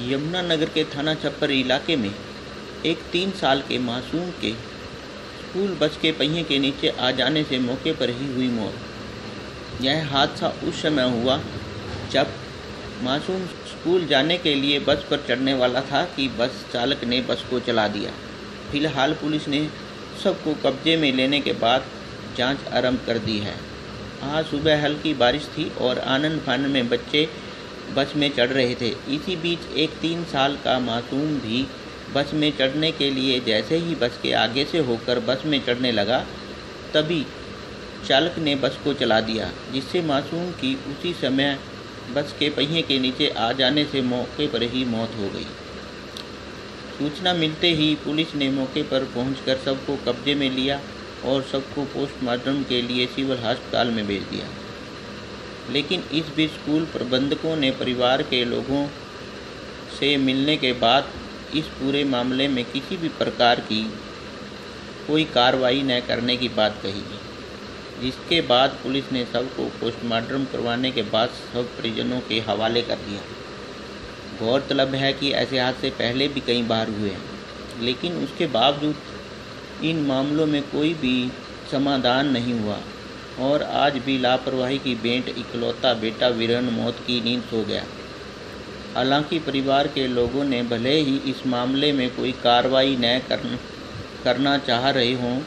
यमुनानगर के थाना छप्पर इलाके में एक तीन साल के मासूम के स्कूल बस के पहिए के नीचे आ जाने से मौके पर ही हुई मौत। यह हादसा उस समय हुआ जब मासूम स्कूल जाने के लिए बस पर चढ़ने वाला था कि बस चालक ने बस को चला दिया। फ़िलहाल पुलिस ने सबको कब्जे में लेने के बाद जाँच आरंभ कर दी है। आज सुबह हल्की बारिश थी और आनंद फानंद में बच्चे बस में चढ़ रहे थे। इसी बीच एक तीन साल का मासूम भी बस में चढ़ने के लिए जैसे ही बस के आगे से होकर बस में चढ़ने लगा, तभी चालक ने बस को चला दिया, जिससे मासूम की उसी समय बस के पहिए के नीचे आ जाने से मौके पर ही मौत हो गई। सूचना मिलते ही पुलिस ने मौके पर पहुंचकर सबको कब्जे में लिया और सबको पोस्टमार्टम के लिए सिविल अस्पताल में भेज दिया। लेकिन इस बीच स्कूल प्रबंधकों ने परिवार के लोगों से मिलने के बाद इस पूरे मामले में किसी भी प्रकार की कोई कार्रवाई न करने की बात कही। जिसके बाद पुलिस ने सबको पोस्टमार्टम करवाने के बाद सब परिजनों के हवाले कर दिया। गौरतलब है कि ऐसे हादसे पहले भी कई बार हुए हैं, लेकिन उसके बावजूद इन मामलों में कोई भी समाधान नहीं हुआ। और आज भी लापरवाही की बेंट इकलौता बेटा वीरन मौत की नींद सो गया। हालाँकि परिवार के लोगों ने भले ही इस मामले में कोई कार्रवाई न करना चाह रहे हों,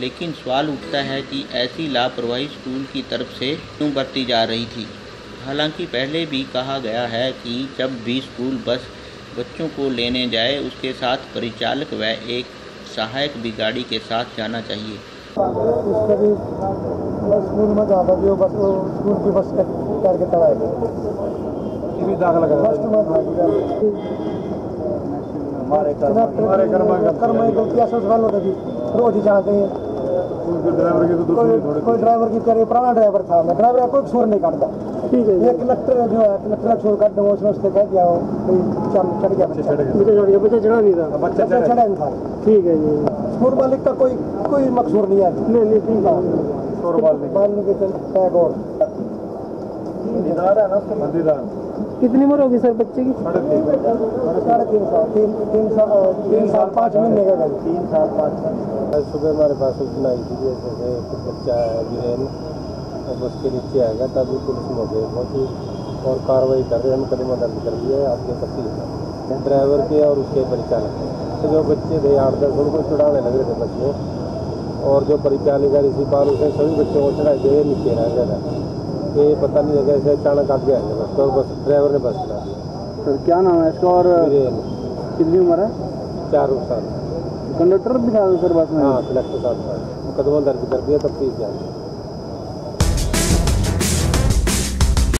लेकिन सवाल उठता है कि ऐसी लापरवाही स्कूल की तरफ़ से क्यों बरती जा रही थी? हालाँकि पहले भी कहा गया है कि जब भी स्कूल बस बच्चों को लेने जाए, उसके साथ परिचालक व एक सहायक भी गाड़ी के साथ जाना चाहिए। स्कूल में जाता थी बस स्कूल की बस करके चलाए भी दाखिला हमारे कर्म गलतियाँ ससुराल होता थी रोज ही जाते हैं कोई, ड्राइवर की करे पुराना ड्राइवर था मैं ड्राइवर कोई कसूर नहीं काटता ठीक है ये कलेक्टर जो है कलेक्टर का कसूर काट दो उसने उससे कह दिया चल चढ़ गया बच्चा चढ़ा नहीं था बच्चा चढ़ा नहीं था ठीक है जी। स्कूल मालिक का कोई कोई मकसूर नहीं है। नहीं नहीं ठीक है। स्कूल मालिक। के चल और। दीदार है ना दीदार। कितनी उम्र होगी सर बच्चे की? साढ़े तीन। साढ़े तीन साल। तीन तीन साल तीन साल पाँच महीने का तीन साल पाँच सुबह हमारे पास सूचना आई थी जैसे कुछ बच्चा है वीरेन बस के नीचे आएगा तभी पुलिस मौके पहुँची। और कार्रवाई कर रहे हैं हम कदम दर्ज कर दिया है आपके पति ड्राइवर के और उसके परिचालक तो जो बच्चे थे आठ दस उनको चढ़ाने लग रहे थे बच्चे। और जो परिचालिका रिसीपाल उसने सभी बच्चों को चढ़ाई दे नीचे रह गया कि पता नहीं है कैसे अचानक आगे आएँगे बस तो बस ड्राइवर ने बस चला दिया। सर क्या नाम है इसका और कितनी उम्र है? चार साल। कंडक्टर दिखा सर बस में। हाँ कलेक्टर साहब मुकदमा दर्ज कर दिया तब तीस जाए